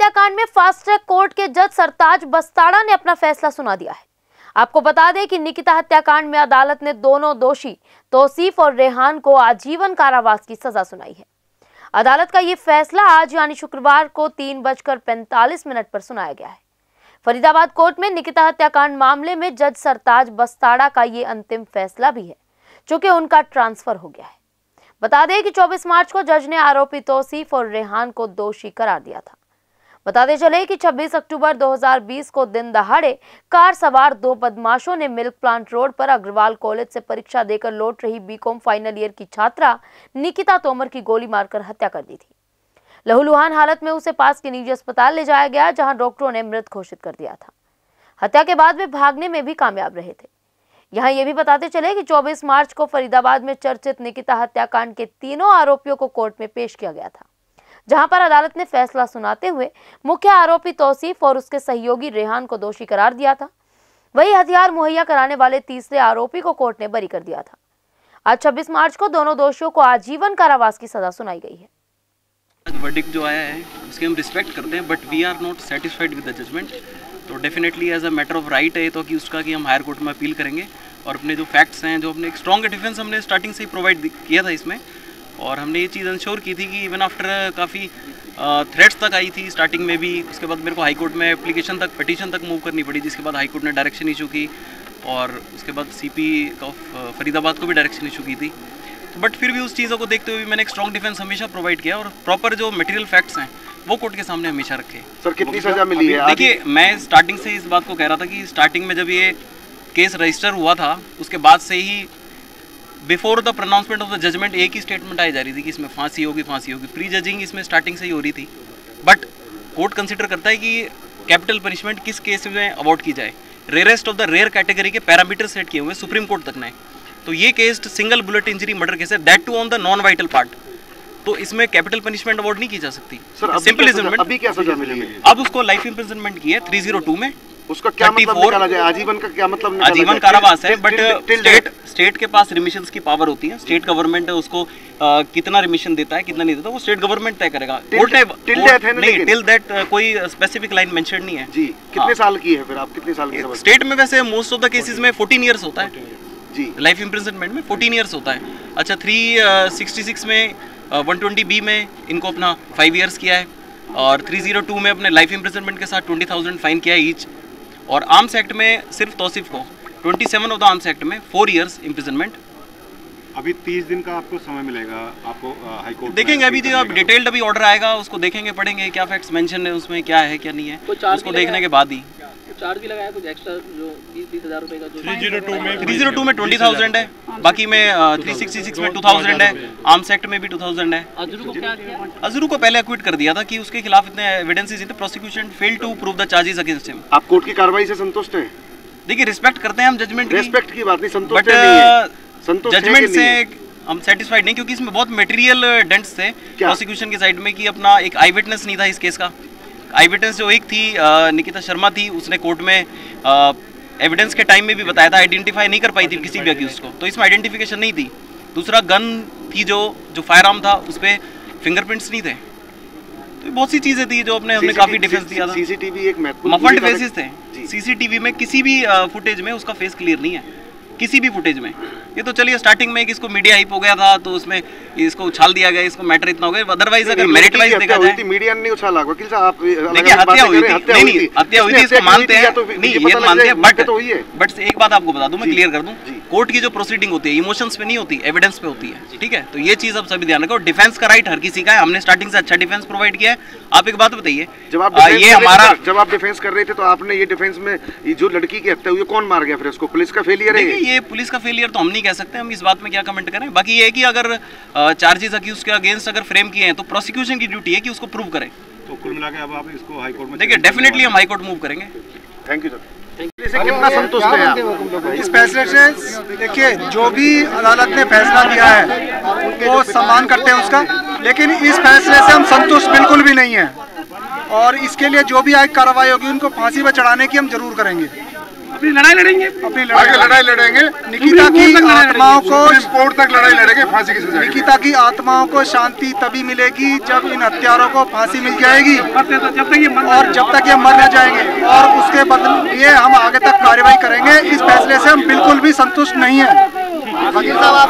हत्याकांड में fast track court के जज सरताज बस्ताड़ा ने अपना फैसला सुना दिया है। आपको बता दें कि निकिता हत्याकांड में अदालत ने दोनों दोषी तोसीफ और रेहान को आजीवन कारावास की सजा सुनाई है। अदालत का ये फैसला आज यानी शुक्रवार को तीन बजकर पैंतालीस मिनट पर सुनाया गया है। फरीदाबाद कोर्ट में निकिता हत्याकांड मामले में जज सरताज बस्ताड़ा का ये अंतिम फैसला भी है चूँकि उनका ट्रांसफ़र हो गया है। बता दें कि 24 मार्च को जज ने आरोपी तोसीफ और रेहान को दोषी करार दिया था। बताते चले कि 26 अक्टूबर 2020 को दिन दहाड़े कार सवार दो बदमाशों ने मिल्क प्लांट रोड पर अग्रवाल कॉलेज से परीक्षा देकर लौट रही बीकॉम फाइनल ईयर की छात्रा निकिता तोमर की गोली मारकर हत्या कर दी थी। लहूलुहान हालत में उसे पास के निजी अस्पताल ले जाया गया, जहाँ डॉक्टरों ने मृत घोषित कर दिया था। हत्या के बाद वे भागने में भी कामयाब रहे थे। यहाँ ये भी बताते चले कि 24 मार्च को फरीदाबाद में चर्चित निकिता हत्याकांड के तीनों आरोपियों को कोर्ट में पेश किया गया था। जहाँ पर अदालत ने फैसला सुनाते हुए मुख्य आरोपी तौसीफ और उसके सहयोगी रेहान को दोषी करार दिया था। वही हथियार मुहैया कराने वाले तीसरे आरोपी को कोर्ट ने बरी कर दिया था। आज 26 मार्च को दोनों दोषियों को आजीवन कारावास की सजा सुनाई गई है। वर्डिक जो आया है, उसके हम रिस्पेक्ट करते हैं but we are not satisfied with the judgement तो definitely as a matter of right है तो कि उसका कि हम हायर कोर्ट में अपील करेंगे और अपने जो फैक्ट्स हैं, जो अपने एक स्ट्रॉन्ग डिफेंस हमने स्टार्टिंग से ही प्रोवाइड किया था इसमें और हमने ये चीज़ इंश्योर की थी कि इवन आफ्टर काफ़ी थ्रेट्स तक आई थी स्टार्टिंग में भी। उसके बाद मेरे को हाई कोर्ट में एप्लीकेशन तक पटिशन तक मूव करनी पड़ी जिसके बाद हाई कोर्ट ने डायरेक्शन इशू की और उसके बाद सीपी ऑफ़ फरीदाबाद को भी डायरेक्शन इशू की थी। तो बट फिर भी उस चीज़ों को देखते हुए मैंने एक स्ट्रॉन्ग डिफेंस हमेशा प्रोवाइड किया और प्रॉपर जो मटेरियल फैक्ट्स हैं वो कोर्ट के सामने हमेशा रखे। सर कितनी सजा मिली है देखिए मैं स्टार्टिंग से इस बात को कह रहा था कि स्टार्टिंग में जब ये केस रजिस्टर हुआ था उसके बाद से ही before the pronouncement of the judgement एक ही स्टेटमेंट आई जा रही थी कि इसमें फांसी होगी फांसी होगी। प्री जजिंग इसमें स्टार्टिंग से ही हो रही थी। बट कोर्ट कंसिडर करता है कि कैपिटल पनिशमेंट किस केस में अवॉर्ड की जाए? Rarest of the rare category के पैरामीटर सेट किए हुए सुप्रीम कोर्ट तक ने तो ये case single bullet injury murder case है। That too on the non vital part तो इसमें कैपिटल पनिशमेंट अवार्ड नहीं की जा सकती। सिंपल अभी क्या सजा मिली अब उसको लाइफ इंप्रिजनमेंट की है 302 में। उसका क्या मतलब निकाला जाए? आजीवन का क्या मतलब आजीवन कारावास है बट स्टेट स्टेट के पास रिमिशन की पावर होती है। स्टेट गवर्नमेंट उसको आ, कितना रिमिशन देता है कितना नहीं देता वो स्टेट गवर्नमेंट तय करेगा। है नहीं टिल दैट कोई स्पेसिफिक लाइन मेंशन नहीं है। जी कितने हाँ। साल की है फिर आप? कितने साल की स्टेट में वैसे मोस्ट ऑफ़ द केसेस में 14 इयर्स होता है। जी। लाइफ इंप्रिजनमेंट में 14 इयर्स होता है। अच्छा 366 में 120 बी में इनको अपना 5 इयर्स किया है। और 302 में अपने लाइफ इंप्रिजनमेंट के साथ 20000 फाइन किया है ईच और आर्म्स एक्ट में सिर्फ़ तोसिफ को 27 ऑफ़ द आर्म्स एक्ट में फोर ईयर्स इम्प्रिजनमेंट अभी 30 दिन का आपको समय मिलेगा आपको हाईकोर्ट देखेंगे अभी जो अब डिटेल्ड अभी ऑर्डर आएगा उसको देखेंगे पढ़ेंगे क्या फैक्ट्स मेंशन है उसमें क्या है क्या नहीं है उसको देखने के बाद ही। चार्ज भी लगाया कुछ एक्स्ट्रा जो बीस बीस हज़ार रुपए का जो थ्री ज़ीरो टू में थ्री ज़ीरो टू में ट्वेंटी थाउज़ेंड है। बाकी में थ्री सिक्सटी सिक्स में टू थाउज़ेंड है। आर्म्स एक्ट में भी टू थाउज़ेंड है। अजरू को पहले एक्विट कर दिया था कि उसके खिलाफ इतने एविडेंसेस थे prosecution fail to prove the charges against him आप कोर्ट की कार्रवाई से संतुष्ट हैं? देखिए रिस्पेक्ट करते हैं हम जजमेंट रिस्पेक्ट की बात नहीं संतुष्ट बट संतुष्ट जजमेंट से हम सेटिस्फाइड नहीं क्योंकि इसमें बहुत मटेरियल डेंट्स थे प्रोसिक्यूशन की साइड में कि अपना एक आई विटनेस नहीं था इस केस का। आई विटनेस जो एक थी निकिता शर्मा थी उसने कोर्ट में एविडेंस के टाइम में भी बताया था आइडेंटिफाई नहीं कर पाई थी किसी भी अक्यूज को तो इसमें आइडेंटिफिकेशन नहीं थी। दूसरा गन थी जो जो फायर आर्म था उस पर फिंगरप्रिंट्स नहीं थे। तो बहुत सी चीज़ें थी जो अपने हमने काफ़ी डिफेंस दिया था। सीसीटीवी एक मफल्ड फेसेस थे। सीसीटीवी में किसी भी फुटेज में उसका फेस क्लियर नहीं है। किसी भी फुटेज में। ये तो चलिए स्टार्टिंग में इसको मीडिया हिप हो गया था तो उसमें इसको उछाल दिया गया इसको मैटर इतना हो गया। अदरवाइज़ अगर मेरिट वाइज देखा जाए मीडिया ने नहीं उछाला वकील साहब आप देखिए हत्या हुई थी। नहीं नहीं हत्या हुई थी इसको मानते हैं। तो नहीं ये तो मानते हैं बट बट एक बात आपको बता दूँ मैं क्लियर कर दूँ। कोर्ट की जो प्रोसीडिंग होती है इमोशंस पे नहीं होती एविडेंस पे होती है। ठीक है? तो ये चीज़ आप सभी ध्यान रखो। डिफेंस का राइट हर किसी का है। हमने स्टार्टिंग से अच्छा डिफेंस प्रोवाइड किया है। आप एक बात बताइए। जब आप ये हमारा जब आप डिफेंस कर रहे थे तो आपने ये डिफेंस में जो लड़की की हत्या हुई कौन मार गया फिर उसको? पुलिस का फेलियर है ये? पुलिस का फेलियर तो हम नहीं कह सकते। हम इस बात में क्या कमेंट करें? बाकी ये है कि अगर चार्जेस अक्यूज के अगेंस्ट अगर फ्रेम किए हैं तो प्रोसिक्यूशन की ड्यूटी है कि उसको प्रूव करें। तो कुल मिला के अब आप इसको हाई कोर्ट में देखिए डेफिनेटली हम हाई कोर्ट मूव करेंगे। थैंक यू सर कितना संतुष्ट है इस फैसले से देखिए जो भी अदालत ने फैसला दिया है वो सम्मान करते हैं उसका लेकिन इस फैसले से हम संतुष्ट बिल्कुल भी नहीं है। और इसके लिए जो भी आय कार्रवाई होगी उनको फांसी पर चढ़ाने की हम ज़रूर करेंगे। अपनी लड़ाई लड़ेंगे। अपनी आगे लड़ाई लड़ाई लड़ेंगे निकिता की आत्माओं को सुप्रीम कोर्ट तक लड़ाई लड़ेंगे फांसी की सजा। निकिता की आत्माओं को शांति तभी मिलेगी जब इन हत्यारों को फांसी मिल जाएगी। तो जब तक ये और जब तक ये मर न जाएँगे। और उसके बदले ये हम आगे तक कार्रवाई करेंगे। इस फैसले से हम बिल्कुल भी संतुष्ट नहीं है।